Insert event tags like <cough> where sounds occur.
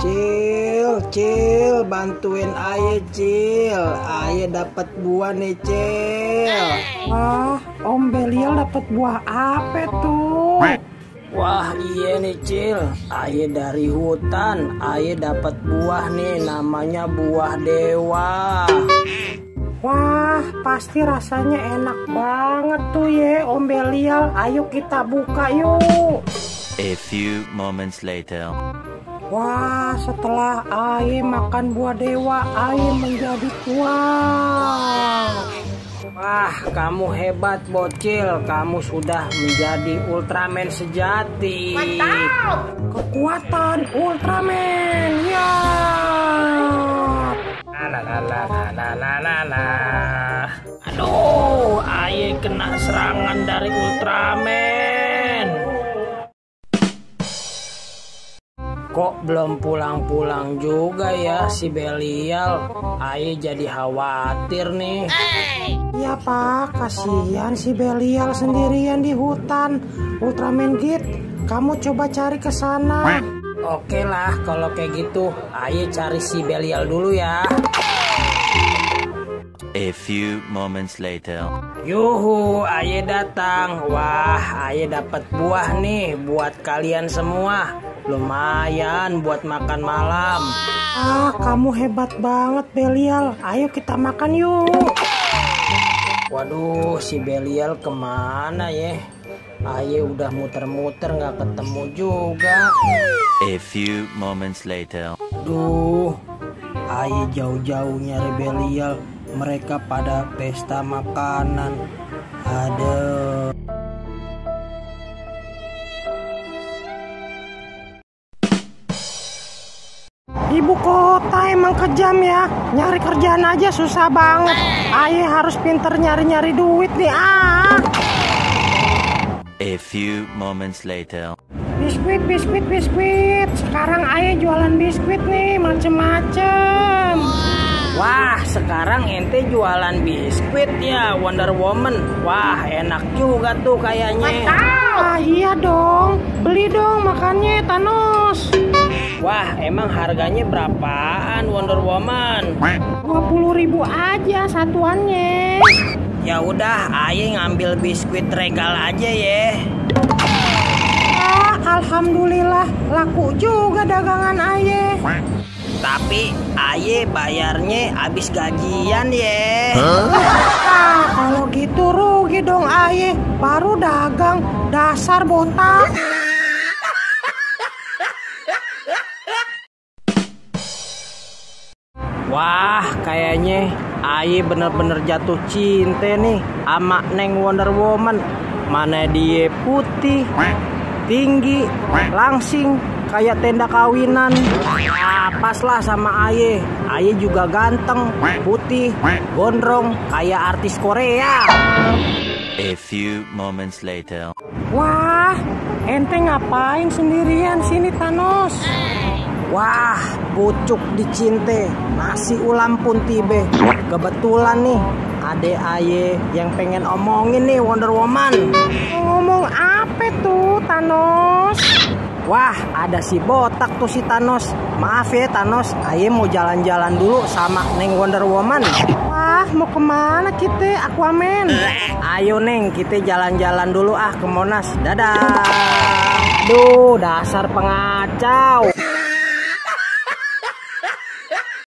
Cil, Cil, bantuin Aye, Cil. Aye dapat buah nih, Cil. Wah, Om Belial dapat buah apa tuh? Wah, iya nih, Cil. Aye dari hutan. Aye dapat buah nih, namanya buah dewa. Wah, pasti rasanya enak banget tuh ya, Om Belial. Ayo kita buka yuk. A few moments later. Wah, setelah Aye makan buah dewa, Aye menjadi kuat. Wah, kamu hebat, bocil. Kamu sudah menjadi Ultraman sejati. Kekuatan Ultraman, ya. Nah. Aduh, Aye kena serangan dari Ultraman. Kok belum pulang-pulang juga ya si Belial? Aye jadi khawatir nih. Iya pak, kasihan si Belial sendirian di hutan. Ultraman Git, kamu coba cari ke sana. Oke lah, kalau kayak gitu, Aye cari si Belial dulu ya. A few moments later. Yuhu, Aye datang. Wah, Aye dapat buah nih buat kalian semua. Lumayan buat makan malam. Ah, kamu hebat banget Belial. Ayo kita makan yuk. Waduh, si Belial ke mana ya? Aye udah muter-muter nggak ketemu juga. A few moments later. Duh, Aye jauh-jauh nyari Belial. Mereka pada pesta makanan. Aduh. Ibu kota emang kejam ya. Nyari kerjaan aja susah banget. Ayo harus pinter nyari-nyari duit nih ah. A few moments later. Biskuit, biskuit, biskuit. Sekarang Ayo jualan biskuit nih macem-macem. Wah, sekarang ente jualan biskuit ya Wonder Woman. Wah, enak juga tuh kayaknya. Ah iya dong. Beli dong makannya Thanos. Wah, emang harganya berapaan Wonder Woman? 20 ribu aja satuannya. Ya udah, Aye ngambil biskuit regal aja ya. Ah, Alhamdulillah laku juga dagangan Aye. Tapi Aye bayarnya habis gajian ya. Ah, <laughs> kalau gitu rugi dong Aye. Baru dagang dasar botak. <laughs> Wah, kayaknya Aye bener-bener jatuh cinta nih sama Neng Wonder Woman. Mana dia putih, tinggi, langsing, kayak tenda kawinan. Nah, pas lah sama Aye. Aye juga ganteng, putih, gondrong, kayak artis Korea. A few moments later. Wah, ente ngapain sendirian sini Thanos? Wah, pucuk dicinte, nasi ulam pun tibe. Kebetulan nih, ade Aye yang pengen omongin nih Wonder Woman. Ngomong Thanos? Wah, ada si botak tuh si Thanos. Maaf ya Thanos, Aye mau jalan-jalan dulu sama Neng Wonder Woman. Wah, mau ke mana kita Aquaman? Ayo Neng, kita jalan-jalan dulu ah ke Monas. Dadah. Aduh, dasar pengacau.